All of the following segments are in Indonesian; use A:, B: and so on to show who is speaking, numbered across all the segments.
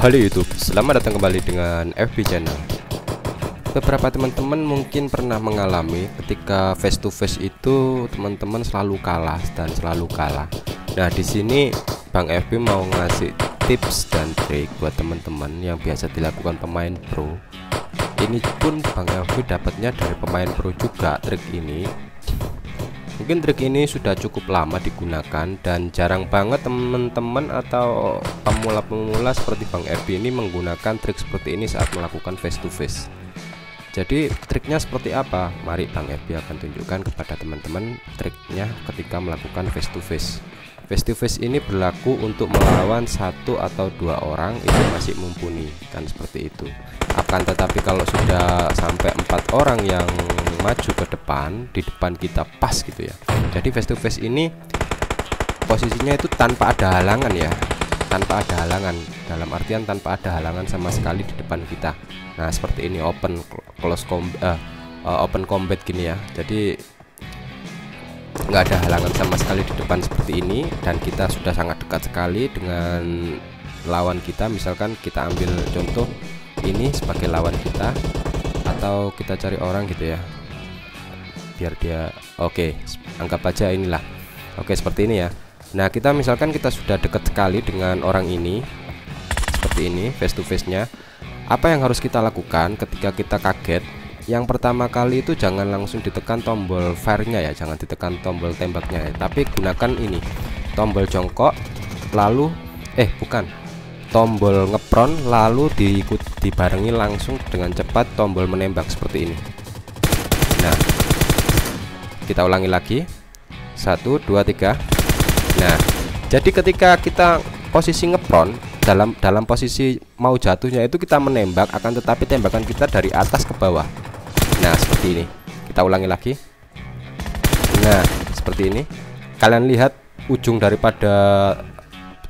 A: Halo YouTube, selamat datang kembali dengan FB Channel. Beberapa teman-teman mungkin pernah mengalami ketika face to face itu teman-teman selalu kalah dan selalu kalah. Nah, di sini Bang FB mau ngasih tips dan trik buat teman-teman yang biasa dilakukan pemain pro. Ini pun Bang FB dapatnya dari pemain pro juga trik ini Mungkin trik ini sudah cukup lama digunakan dan jarang banget teman-teman atau pemula-pemula seperti Bang Erbi ini menggunakan trik seperti ini saat melakukan face to face. Jadi triknya seperti apa? Mari Bang Erbi akan tunjukkan kepada teman-teman triknya ketika melakukan face to face. Face to face ini berlaku untuk melawan satu atau dua orang itu masih mumpuni kan seperti itu. Akan tetapi kalau sudah sampai empat orang yang maju ke depan di depan kita pas gitu ya. Jadi face to face ini posisinya itu tanpa ada halangan ya. Tanpa ada halangan. Dalam artian tanpa ada halangan sama sekali di depan kita. Nah seperti ini open close combat uh, uh, open combat gini ya. Jadi nggak ada halangan sama sekali di depan seperti ini dan kita sudah sangat dekat sekali dengan lawan kita. Misalkan kita ambil contoh ini sebagai lawan kita atau kita cari orang gitu ya biar dia oke okay, anggap aja inilah oke okay, seperti ini ya. Nah kita misalkan kita sudah dekat sekali dengan orang ini seperti ini face to face nya apa yang harus kita lakukan ketika kita kaget yang pertama kali itu jangan langsung ditekan tombol fire-nya ya jangan ditekan tombol tembaknya ya. Tapi gunakan ini tombol jongkok lalu eh bukan tombol ngepron lalu diikut dibarengi langsung dengan cepat tombol menembak seperti ini. Nah kita ulangi lagi. Satu dua tiga. Nah jadi ketika kita posisi ngepron dalam dalam posisi mau jatuhnya itu kita menembak akan tetapi tembakan kita dari atas ke bawah nah seperti ini. Kita ulangi lagi. Nah seperti ini. Kalian lihat ujung daripada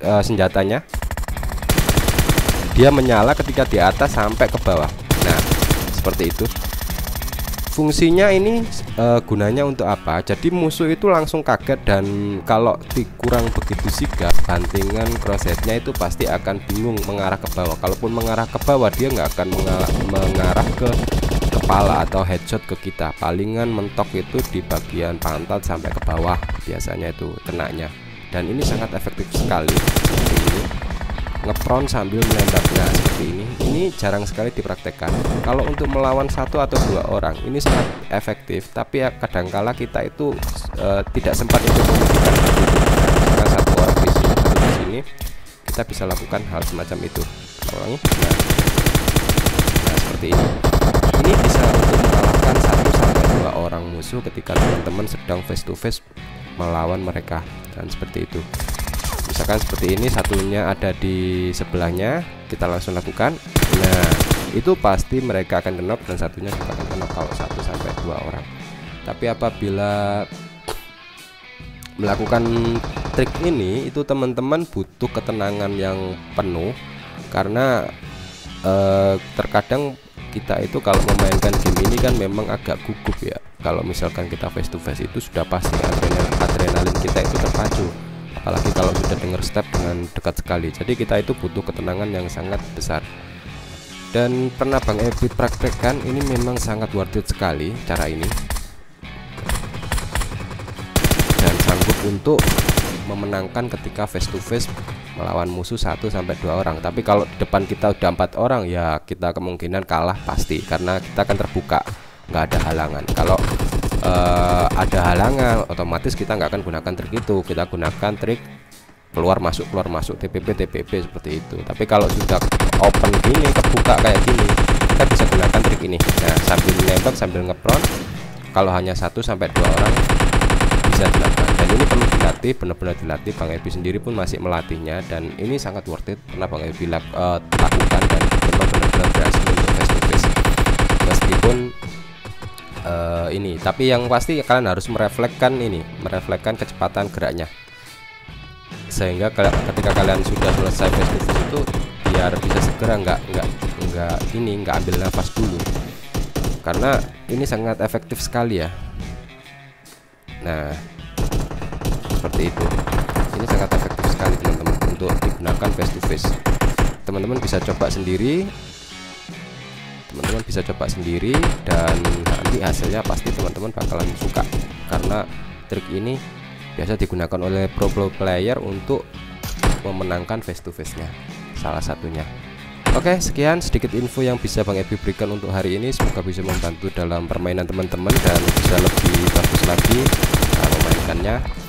A: uh, senjatanya. Dia menyala ketika di atas sampai ke bawah. Nah seperti itu. Fungsinya ini uh, gunanya untuk apa? Jadi musuh itu langsung kaget dan kalau dikurang begitu sigap bantingan crosshairnya itu pasti akan bingung mengarah ke bawah. Kalaupun mengarah ke bawah dia nggak akan mengarah ke kepala atau headshot ke kita. Palingan mentok itu di bagian pantat sampai ke bawah biasanya itu kenanya dan ini sangat efektif sekali. Ini ngepron sambil menembak nah seperti ini. Ini jarang sekali dipraktekkan. Kalau untuk melawan satu atau dua orang ini sangat efektif. Tapi ya kadangkala kita itu uh, tidak sempat untuk karena satu orang di sini, di sini kita bisa lakukan hal semacam itu. Nah, nah seperti ini ini bisa untuk mengalahkan satu sampai dua orang musuh ketika teman-teman sedang face to face melawan mereka dan seperti itu. Misalkan seperti ini satunya ada di sebelahnya kita langsung lakukan. Nah itu pasti mereka akan kenop dan satunya juga akan kenop kalau satu sampai dua orang. Tapi apabila melakukan trik ini itu teman-teman butuh ketenangan yang penuh karena eh, terkadang kita itu kalau memainkan game ini kan memang agak gugup ya. Kalau misalkan kita face to face itu sudah pasti adrenalin, adrenalin kita itu terpacu. Apalagi kalau sudah dengar step dengan dekat sekali. Jadi kita itu butuh ketenangan yang sangat besar. Dan pernah Bang Ebit praktekkan ini memang sangat worth it sekali cara ini. Dan sanggup untuk memenangkan ketika face to face melawan musuh 1 sampai dua orang. Tapi kalau di depan kita udah empat orang ya kita kemungkinan kalah pasti karena kita akan terbuka nggak ada halangan. Kalau uh, ada halangan otomatis kita nggak akan gunakan trik itu. Kita gunakan trik keluar masuk keluar masuk TPP TPP seperti itu. Tapi kalau sudah open gini kebuka kayak gini kita bisa gunakan trik ini. Nah sambil nembak sambil ngepron kalau hanya satu sampai dua orang bisa dilakukan dilatih benar-benar dilatih Bang Ebi sendiri pun masih melatihnya dan ini sangat worth it. Karena Bang Ebi lak, uh, lakukan dan benar-benar berhasil untuk to face meskipun uh, ini tapi yang pasti kalian harus merefleksikan ini merefleksikan kecepatan geraknya. Sehingga ketika kalian sudah selesai face to face itu biar bisa segera nggak nggak nggak ini nggak ambil nafas dulu. Karena ini sangat efektif sekali ya. Nah seperti itu. Ini sangat efektif sekali teman-teman untuk digunakan face to face teman-teman bisa coba sendiri. Teman-teman bisa coba sendiri dan nanti hasilnya pasti teman-teman bakalan suka. Karena trik ini biasa digunakan oleh pro player untuk memenangkan face to face nya salah satunya. Oke sekian sedikit info yang bisa Bang Ebi berikan untuk hari ini. Semoga bisa membantu dalam permainan teman-teman dan bisa lebih bagus lagi uh, memainkannya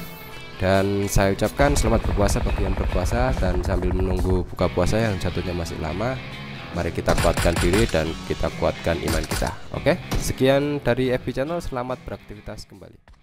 A: dan saya ucapkan selamat berpuasa bagi yang berpuasa dan sambil menunggu buka puasa yang jatuhnya masih lama mari kita kuatkan diri dan kita kuatkan iman kita. Oke sekian dari FB channel. Selamat beraktivitas kembali